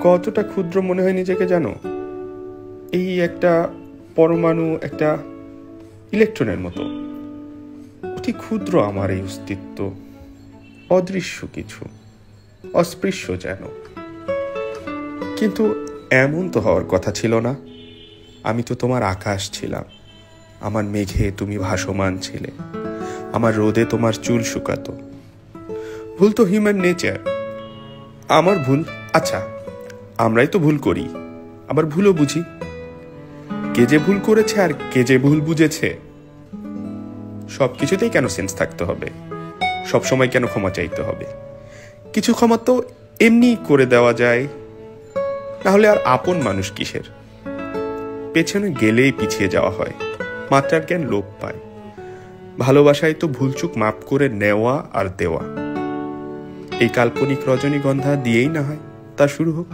কতটা ক্ষুদ্র মনে হয় নিজেকে জানো? এই একটা পরমাণু, একটা ইলেকট্রনের মতো। অতি ক্ষুদ্র আমার এই অস্তিত্ব। অদৃশ্য কিছু। অস্পৃশ্য যেন। কিন্তু এমন তো হওয়ার কথা ছিল না। আমি তো তোমার আকাশ ছিলাম। আমার মেঘে তুমি ভাসমান ছিলে। আমার রোদে তোমার চুল শুকাতো। ভুল তো হিউম্যান নেচার আমার ভুল? আচ্ছা আমরাই তো ভুল করি। আবার ভুলও বুঝি। কে যে ভুল করেছে আর কে যে ভুল বুঝেছে সব কিছুতেই কেন সেন্স থাকতে হবে? সব সময় কেন ক্ষমা চাইতে হবে? কিছু ক্ষমা তো এমনি করে দেওয়া যায়। তাহলে আর আপন মানুষ কিসের? পেছনে গেলেই পিছিয়ে যাওয়া হয়, মাত্রার জ্ঞান লোপ পায়। ভালোবাসায় তো ভুলচুক মাপ করে নেওয়া আর দেওয়া। এই কাল্পনিক রজনীগন্ধা দিয়েই না হয়, তা শুরু হোক।